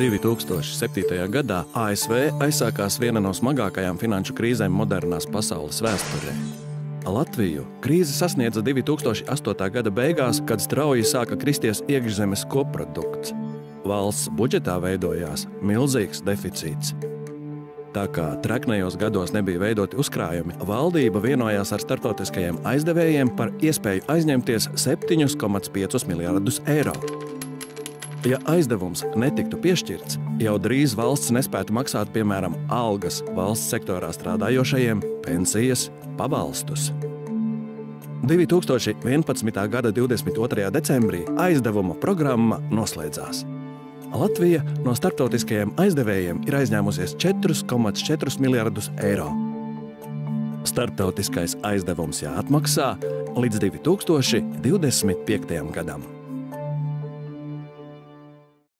2007. gadā ASV aizsākās viena no smagākajām finanšu krīzēm modernās pasaules vēsturē. Latviju krīze sasniedza 2008. gada beigās, kad strauji sāka kristies iekšzemes koprodukts. Valsts budžetā veidojās milzīgs deficīts. Tā kā traknējos gados nebija veidoti uzkrājumi, valdība vienojās ar starptautiskajiem aizdevējiem par iespēju aizņemties 7,5 miljardus eiro. Ja aizdevums netiktu piešķirts, jau drīz valsts nespētu maksāt, piemēram, algas valsts sektorā strādājošajiem, pensijas, pabalstus. 2011. gada 22. decembrī aizdevuma programma noslēdzās. Latvija no starptautiskajiem aizdevējiem ir aizņēmusies 4,4 miljardus eiro. Startautiskais aizdevums jāatmaksā līdz 2025. gadam.